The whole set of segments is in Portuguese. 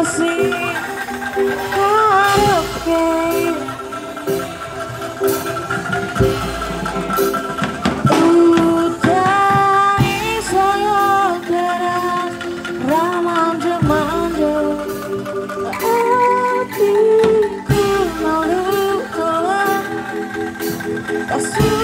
assim karaokê. Udahi sayonara ramanja manja hatiku malu kawan kasih.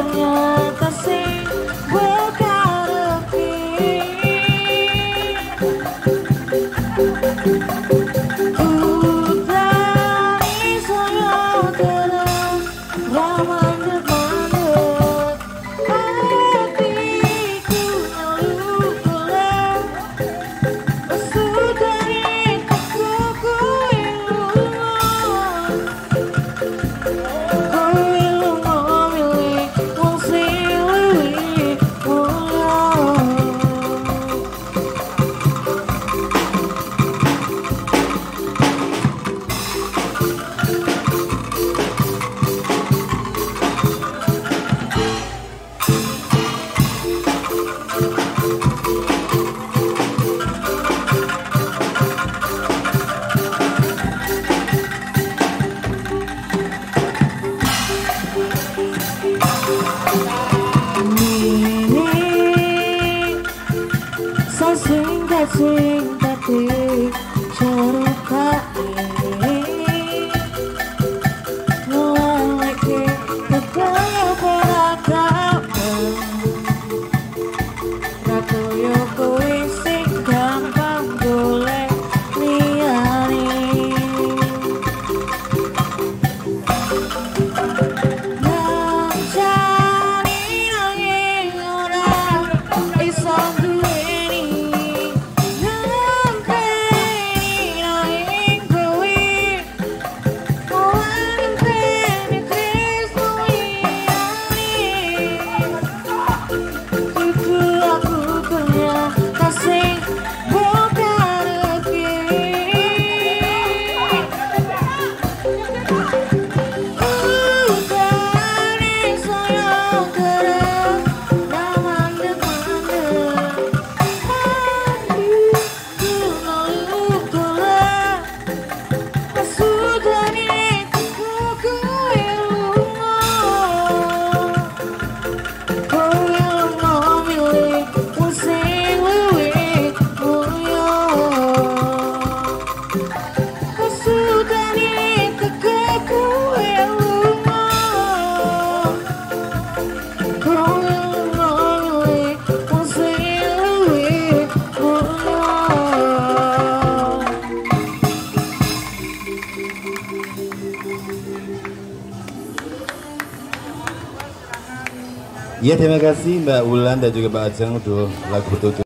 Thank you. blessing that they Ya terima kasih Mbak Wulan dan juga Mbak Ajeng untuk lagu bertutur.